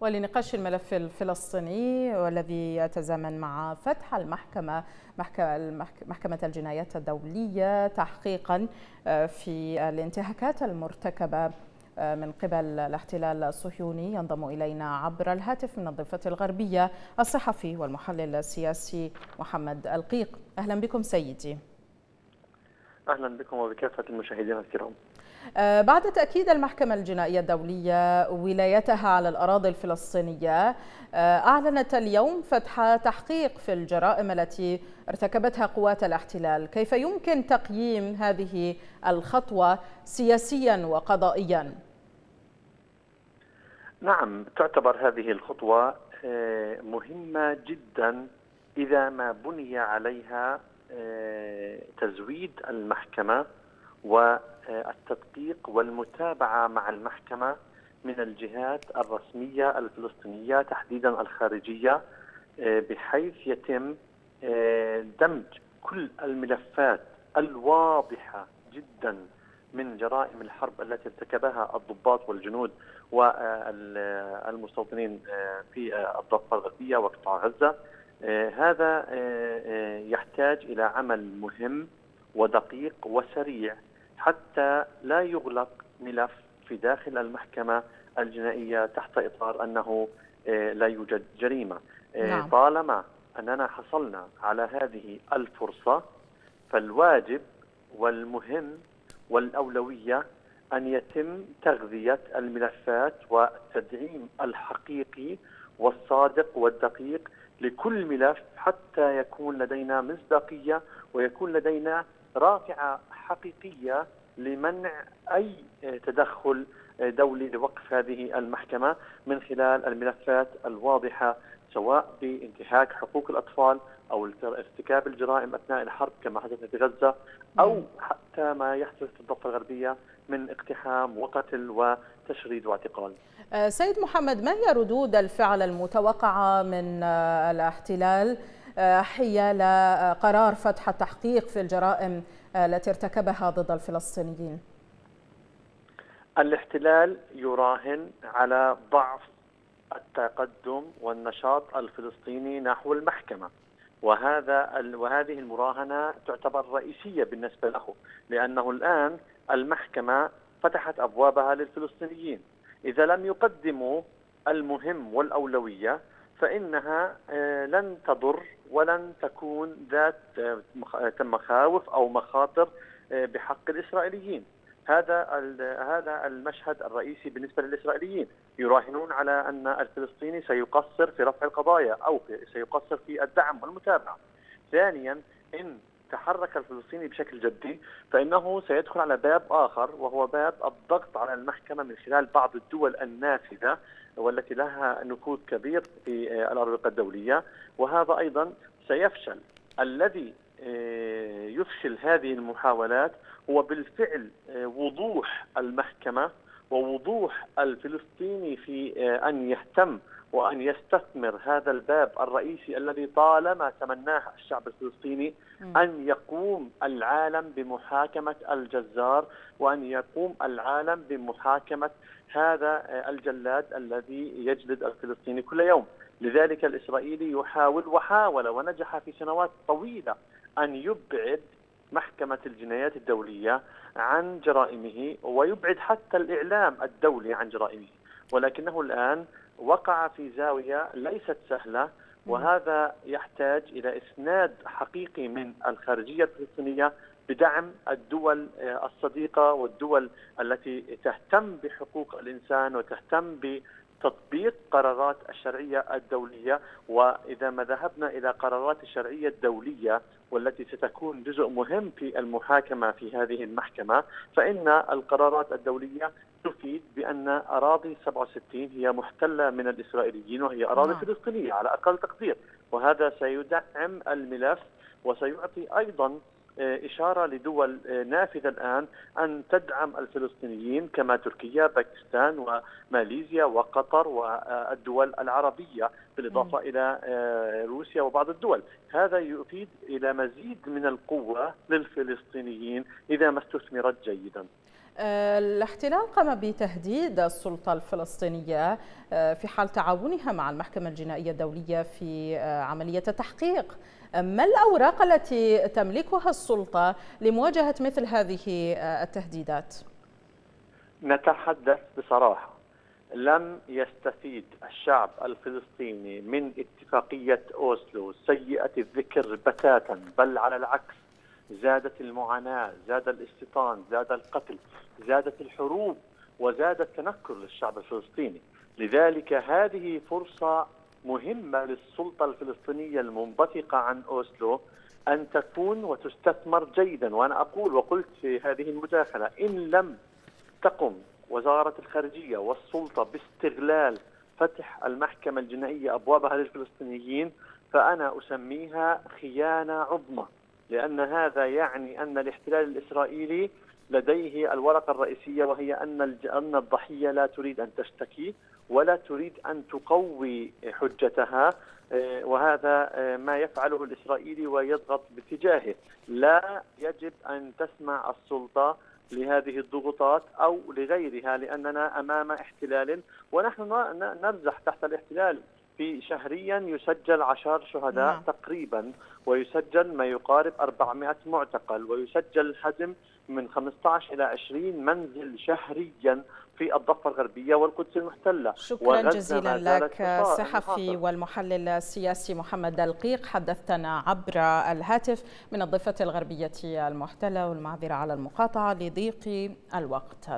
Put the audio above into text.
ولنقاش الملف الفلسطيني والذي يتزامن مع فتح المحكمة محكمة الجنايات الدولية تحقيقا في الانتهاكات المرتكبة من قبل الاحتلال الصهيوني ينضم إلينا عبر الهاتف من الضفة الغربية الصحفي والمحلل السياسي محمد القيق. أهلا بكم سيدي. أهلا بكم وبكافة المشاهدين الكرام آه، بعد تأكيد المحكمة الجنائية الدولية ولايتها على الأراضي الفلسطينية آه، أعلنت اليوم فتح تحقيق في الجرائم التي ارتكبتها قوات الاحتلال كيف يمكن تقييم هذه الخطوة سياسيا وقضائيا؟ نعم تعتبر هذه الخطوة آه، مهمة جدا إذا ما بني عليها تزويد المحكمة والتدقيق والمتابعة مع المحكمة من الجهات الرسمية الفلسطينية تحديدا الخارجية بحيث يتم دمج كل الملفات الواضحة جدا من جرائم الحرب التي ارتكبها الضباط والجنود والمستوطنين في الضفة الغربية وقطاع غزة. هذا يحتاج إلى عمل مهم ودقيق وسريع حتى لا يغلق ملف في داخل المحكمة الجنائية تحت إطار أنه لا يوجد جريمة نعم. طالما أننا حصلنا على هذه الفرصة فالواجب والمهم والأولوية أن يتم تغذية الملفات والتدعيم الحقيقي والصادق والدقيق لكل ملف حتى يكون لدينا مصداقية ويكون لدينا رافعة حقيقية لمنع أي تدخل دولي لوقف هذه المحكمة من خلال الملفات الواضحة سواء بانتهاك حقوق الأطفال أو ارتكاب الجرائم أثناء الحرب كما حدث في غزة أو حتى ما يحدث في الضفة الغربية من اقتحام وقتل وتشريد واعتقال. أه، سيد محمد ما هي ردود الفعل المتوقعة من أه، الاحتلال أه، حيال قرار فتح التحقيق في الجرائم التي ارتكبها ضد الفلسطينيين؟ الاحتلال يراهن على ضعف التقدم والنشاط الفلسطيني نحو المحكمة. وهذا وهذه المراهنة تعتبر رئيسية بالنسبة له لأنه الآن المحكمة فتحت أبوابها للفلسطينيين. إذا لم يقدموا المهم والأولوية فإنها آه، لن تضر ولن تكون ذات آه، مخاوف أو مخاطر آه، بحق الإسرائيليين. هذا هذا المشهد الرئيسي بالنسبة للإسرائيليين. يراهنون على أن الفلسطيني سيقصر في رفع القضايا أو سيقصر في الدعم والمتابعة. ثانيا إن تحرك الفلسطيني بشكل جدي فإنه سيدخل على باب آخر وهو باب الضغط على المحكمة من خلال بعض الدول النافذة والتي لها نفوذ كبير في الأرض الدولية. وهذا أيضا سيفشل. الذي يفشل هذه المحاولات هو بالفعل آه، وضوح المحكمة ووضوح الفلسطيني في آه، أن يهتم وأن يستثمر هذا الباب الرئيسي الذي طالما تمناه الشعب الفلسطيني أن يقوم العالم بمحاكمة الجزار وأن يقوم العالم بمحاكمة هذا الجلاد الذي يجلد الفلسطيني كل يوم. لذلك الإسرائيلي يحاول وحاول ونجح في سنوات طويلة أن يبعد محكمة الجنايات الدولية عن جرائمه ويبعد حتى الإعلام الدولي عن جرائمه. ولكنه الآن وقع في زاوية ليست سهلة وهذا يحتاج إلى إسناد حقيقي من الخارجية الفلسطينية بدعم الدول الصديقة والدول التي تهتم بحقوق الإنسان وتهتم تطبيق قرارات الشرعية الدولية وإذا ما ذهبنا إلى قرارات الشرعية الدولية والتي ستكون جزء مهم في المحاكمة في هذه المحكمة فإن القرارات الدولية تفيد بأن أراضي 67 هي محتلة من الإسرائيليين وهي أراضي نعم. فلسطينية على أقل تقدير وهذا سيدعم الملف وسيعطي أيضا إشارة لدول نافذة الآن أن تدعم الفلسطينيين كما تركيا باكستان وماليزيا وقطر والدول العربية بالإضافة إلى آه، روسيا وبعض الدول. هذا يفيد إلى مزيد من القوة للفلسطينيين إذا ما استثمرت جيدا. الاحتلال قام بتهديد السلطة الفلسطينية في حال تعاونها مع المحكمة الجنائية الدولية في عملية التحقيق ما الأوراق التي تملكها السلطة لمواجهة مثل هذه التهديدات؟ نتحدث بصراحة لم يستفيد الشعب الفلسطيني من اتفاقية أوسلو سيئة الذكر بتاتا بل على العكس زادت المعاناة زاد الاستيطان زاد القتل زادت الحروب وزاد التنكر للشعب الفلسطيني. لذلك هذه فرصة مهمة للسلطة الفلسطينية المنبثقة عن أوسلو أن تكون وتستثمر جيدا. وأنا أقول وقلت في هذه المداخلة إن لم تقم وزارة الخارجية والسلطة باستغلال فتح المحكمة الجنائية أبوابها للفلسطينيين فأنا أسميها خيانة عظمى. لأن هذا يعني أن الاحتلال الإسرائيلي لديه الورقة الرئيسية وهي أن أن الضحية لا تريد أن تشتكي ولا تريد أن تقوي حجتها آه، وهذا آه، ما يفعله الإسرائيلي ويضغط باتجاهه. لا يجب أن تسمع السلطة لهذه الضغوطات أو لغيرها لأننا أمام احتلال ونحن نرزح تحت الاحتلال. في شهريا يسجل عشر شهداء نعم. تقريبا ويسجل ما يقارب 400 معتقل ويسجل هدم من 15 إلى 20 منزل شهريا في الضفة الغربية والقدس المحتلة. شكرا جزيلا لك الصحفي والمحلل السياسي محمد دلقيق حدثتنا عبر الهاتف من الضفة الغربية المحتلة والمعذرة على المقاطعة لضيق الوقت.